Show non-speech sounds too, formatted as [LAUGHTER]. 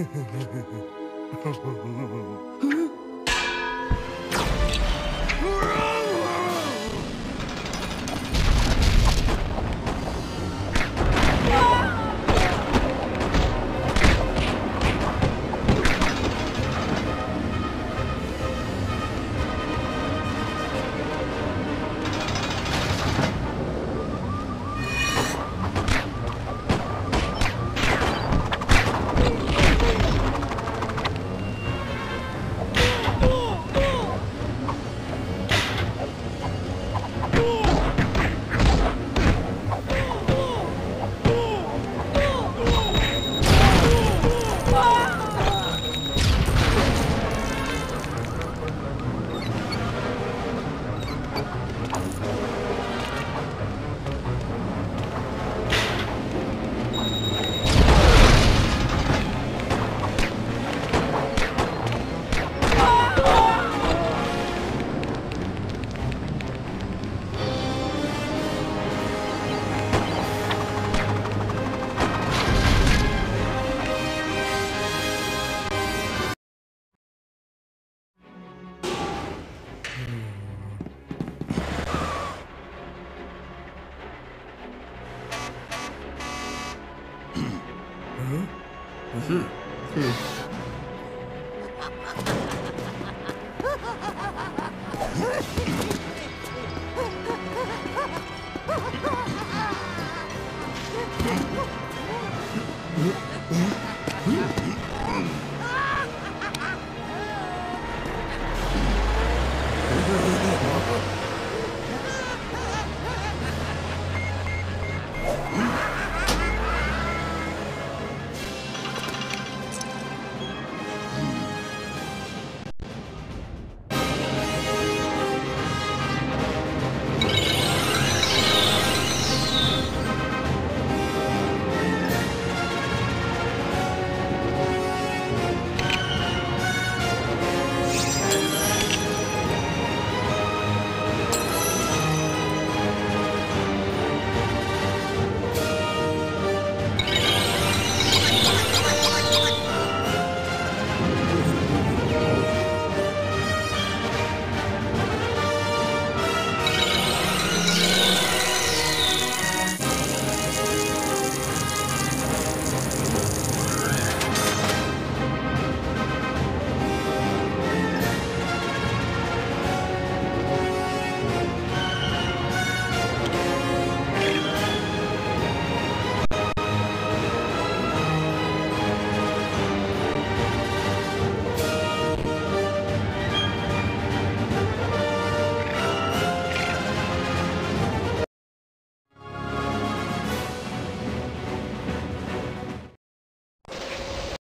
[LAUGHS] huh? うん。